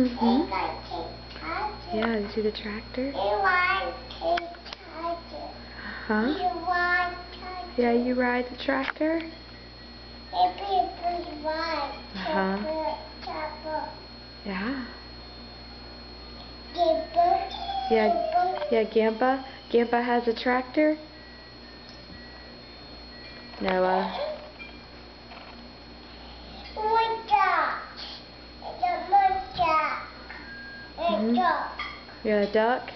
Mhm. Yeah, you see the tractor? Huh? Yeah, you ride the tractor? Uh-huh. Yeah. Yeah, yeah, Gampa. Gampa has a tractor. Noah. Mhm. You're a duck?